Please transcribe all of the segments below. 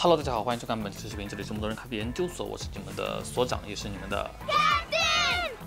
Hello，大家好，欢迎收看本期视频，这里是木多人咖啡研究所，我是你们的所长，也是你们的。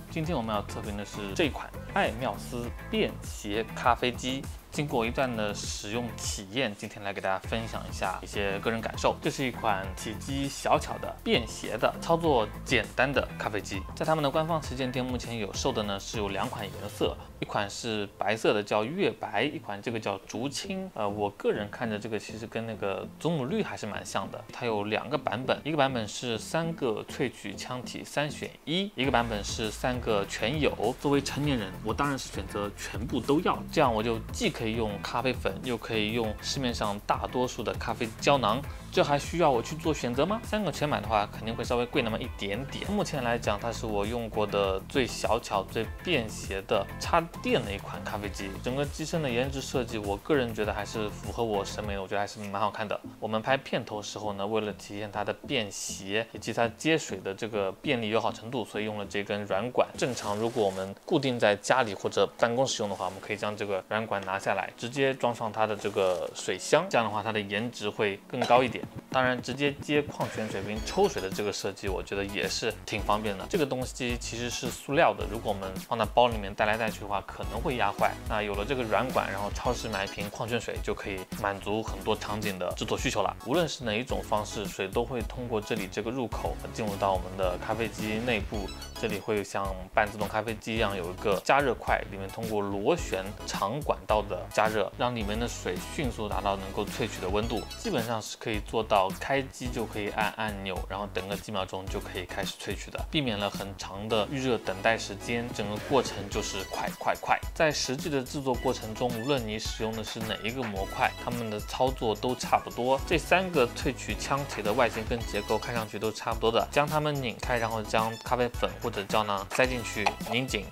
今天我们要测评的是这款爱妙思便携咖啡机。经过一段的使用体验，今天来给大家分享一下一些个人感受。这是一款体积小巧的、便携的、操作简单的咖啡机。在他们的官方旗舰店，目前有售的呢是有两款颜色，一款是白色的叫月白，一款这个叫竹青。呃，我个人看着这个其实跟那个祖母绿还是蛮像的。它有两个版本，一个版本是三个萃取腔体三选一，一个版本是三个全有。作为成年人，我当然是选择全部都要，这样我就既可可以用咖啡粉，又可以用市面上大多数的咖啡胶囊。这还需要我去做选择吗？三个全买的话，肯定会稍微贵那么一点点。目前来讲，它是我用过的最小巧、最便携的插电的一款咖啡机。整个机身的颜值设计，我个人觉得还是符合我审美的，我觉得还是蛮好看的。我们拍片头时候呢，为了体现它的便携以及它接水的这个便利友好程度，所以用了这根软管。正常如果我们固定在家里或者办公使用的话，我们可以将这个软管拿下来，直接装上它的这个水箱，这样的话它的颜值会更高一点。it. 当然，直接接矿泉水瓶抽水的这个设计，我觉得也是挺方便的。这个东西其实是塑料的，如果我们放在包里面带来带去的话，可能会压坏。那有了这个软管，然后超市买一瓶矿泉水就可以满足很多场景的制作需求了。无论是哪一种方式，水都会通过这里这个入口进入到我们的咖啡机内部。这里会像半自动咖啡机一样有一个加热块，里面通过螺旋长管道的加热，让里面的水迅速达到能够萃取的温度，基本上是可以做到开机就可以按按钮，然后等个几秒钟就可以开始萃取的，避免了很长的预热等待时间，整个过程就是快快快。在实际的制作过程中，无论你使用的是哪一个模块，它们的操作都差不多。这三个萃取腔体的外形跟结构看上去都差不多的，将它们拧开，然后将咖啡粉或者胶囊塞进去，拧紧，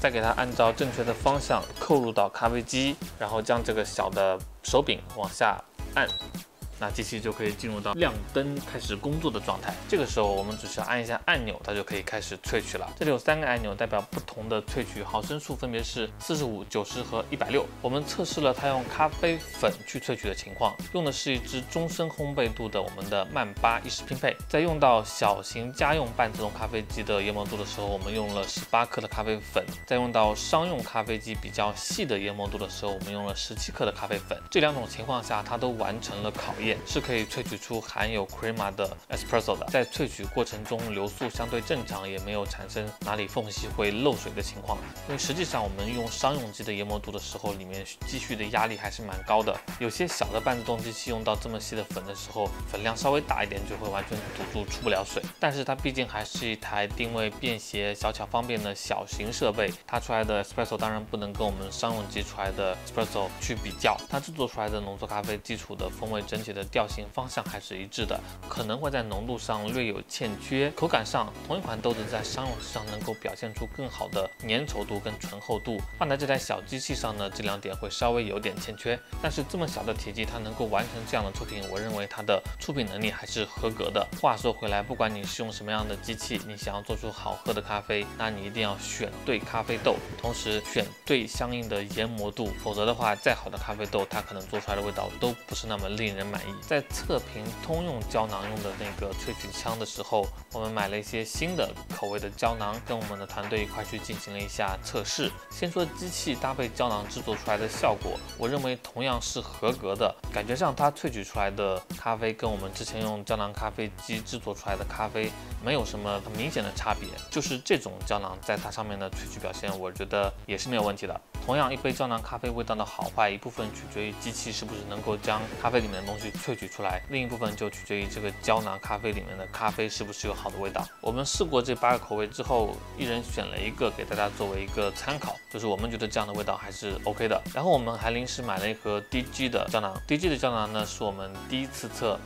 再给它按照正确的方向扣入到咖啡机，然后将这个小的手柄往下按。那机器就可以进入到亮灯开始工作的状态。这个时候我们只需要按一下按钮，它就可以开始萃取了。这里有三个按钮，代表不同的萃取毫升数，分别是四十五、九十和一百六。我们测试了它用咖啡粉去萃取的情况，用的是一支终身烘焙度的我们的曼巴意式拼配。在用到小型家用半自动咖啡机的研磨度的时候，我们用了十八克的咖啡粉；在用到商用咖啡机比较细的研磨度的时候，我们用了十七克的咖啡粉。这两种情况下，它都完成了考验。是可以萃取出含有 crema 的 espresso 的，在萃取过程中流速相对正常，也没有产生哪里缝隙会漏水的情况。因为实际上我们用商用机的研磨度的时候，里面积蓄的压力还是蛮高的。有些小的半自动机器用到这么细的粉的时候，粉量稍微大一点就会完全堵住，出不了水。但是它毕竟还是一台定位便携、小巧方便的小型设备，它出来的 espresso 当然不能跟我们商用机出来的 espresso 去比较。它制作出来的浓缩咖啡基础的风味整体的调性方向还是一致的，可能会在浓度上略有欠缺，口感上同一款豆子在商用上能够表现出更好的粘稠度跟醇厚度，放在这台小机器上呢，这两点会稍微有点欠缺。但是这么小的体积，它能够完成这样的出品，我认为它的出品能力还是合格的。话说回来，不管你是用什么样的机器，你想要做出好喝的咖啡，那你一定要选对咖啡豆，同时选对相应的研磨度，否则的话，再好的咖啡豆，它可能做出来的味道都不是那么令人满意在测评通用胶囊用的那个萃取枪的时候，我们买了一些新的口味的胶囊，跟我们的团队一块去进行了一下测试。先说机器搭配胶囊制作出来的效果，我认为同样是合格的。感觉上它萃取出来的咖啡跟我们之前用胶囊咖啡机制作出来的咖啡没有什么很明显的差别，就是这种胶囊在它上面的萃取表现，我觉得也是没有问题的。同样，一杯胶囊咖啡味道的好坏，一部分取决于机器是不是能够将咖啡里面的东西萃取出来，另一部分就取决于这个胶囊咖啡里面的咖啡是不是有好的味道。我们试过这八个口味之后，一人选了一个给大家作为一个参考，就是我们觉得这样的味道还是 OK 的。然后我们还临时买了一盒 DG 的胶囊，DG 的胶囊呢是我们第一次测。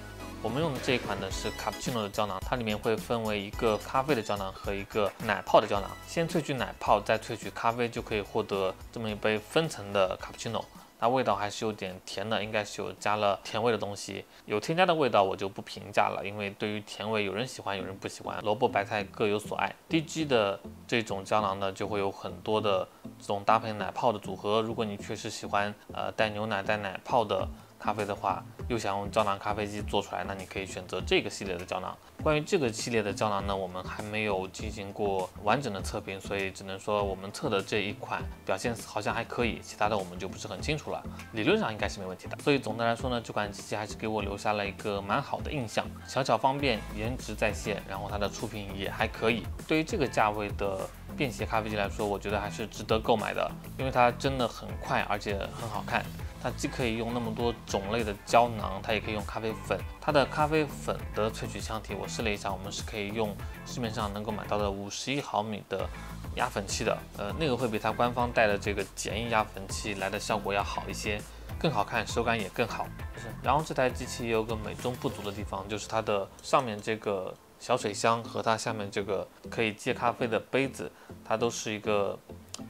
我们用的这一款呢是卡布奇诺的胶囊，它里面会分为一个咖啡的胶囊和一个奶泡的胶囊。先萃取奶泡，再萃取咖啡，就可以获得这么一杯分层的卡布奇诺。它味道还是有点甜的，应该是有加了甜味的东西。有添加的味道我就不评价了，因为对于甜味，有人喜欢，有人不喜欢，萝卜白菜各有所爱。DG 的这种胶囊呢，就会有很多的这种搭配奶泡的组合。如果你确实喜欢呃带牛奶带奶泡的。咖啡的话，又想用胶囊咖啡机做出来，那你可以选择这个系列的胶囊。关于这个系列的胶囊呢，我们还没有进行过完整的测评，所以只能说我们测的这一款表现好像还可以，其他的我们就不是很清楚了。理论上应该是没问题的。所以总的来说呢，这款机器还是给我留下了一个蛮好的印象，小巧方便，颜值在线，然后它的出品也还可以。对于这个价位的便携咖啡机来说，我觉得还是值得购买的，因为它真的很快，而且很好看。它既可以用那么多种类的胶囊，它也可以用咖啡粉。它的咖啡粉的萃取腔体，我试了一下，我们是可以用市面上能够买到的五十一毫米的压粉器的。呃，那个会比它官方带的这个简易压粉器来的效果要好一些，更好看，手感也更好。然后这台机器也有个美中不足的地方，就是它的上面这个小水箱和它下面这个可以接咖啡的杯子，它都是一个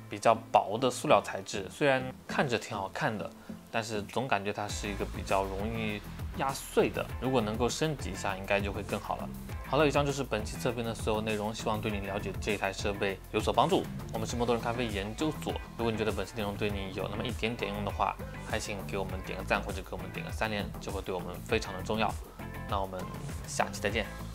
比较薄的塑料材质，虽然看着挺好看的。但是总感觉它是一个比较容易压碎的，如果能够升级一下，应该就会更好了。好了，以上就是本期测评的所有内容，希望对你了解这台设备有所帮助。我们是摩多人咖啡研究所，如果你觉得本期内容对你有那么一点点用的话，还请给我们点个赞或者给我们点个三连，就会对我们非常的重要。那我们下期再见。